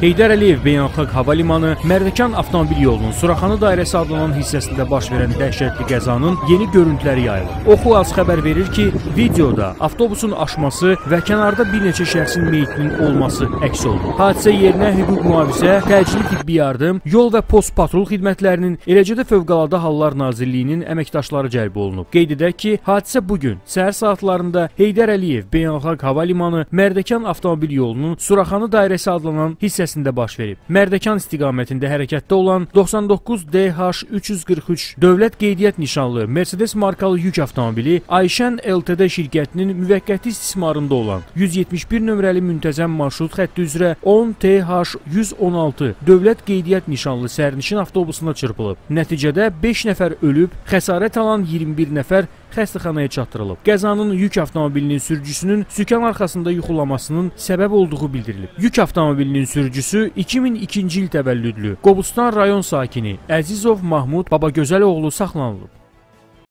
Heydər Əliyev Beynəlxalq Hava Limanı Mərdəkan avtomobil yolunun Suraxanı dairəsi adlanan hissəsində baş verən dəhşətli qəzanın yeni görüntüləri yayılıb. Oxu az xəbər verir ki, videoda avtobusun aşması və kənarda bir neçə şəxsin meyitinin olması əks olunub. Hadisə yerinə hüquq mühafizə, təcili tibbi yardım, yol və post patrul xidmətlərinin, eləcə də Fövqəladə Hallar Nazirliyinin əməkdaşları cəlb olunub. Qeyd edək ki, hadisə bu gün səhər saatlarında Heydər Əliyev Beynəlxalq Hava Limanı Mərdəkan avtomobil yolunun Suraxanı dairəsi adlanan hissəsində baş verib. Mərdəkan istiqamətində hərəkətdə olan 99 DH 343 dövlət qeydiyyat nişanlı Mercedes markalı yük avtomobili Ayşən LTD şirkətinin müvəqqəti istismarında olan 171 nömrəli müntəzəm marşrut xətti üzrə 10 TH 116 dövlət qeydiyyat nişanlı sərnişin avtobusuna çırpılıb. Nəticədə 5 nəfər ölüb, xəsarət alan 21 nəfər xəstəxanaya çatdırılıb. Qəzanın yük avtomobilinin sürücüsünün sükan arxasında yuxulamasının səbəb olduğu bildirilib. Yük avtomobilinin sürücüsü 2002-ci il təvəllüdlü Qobustan rayon sakini Əzizov Mahmud Babagözəloğlu saxlanılıb.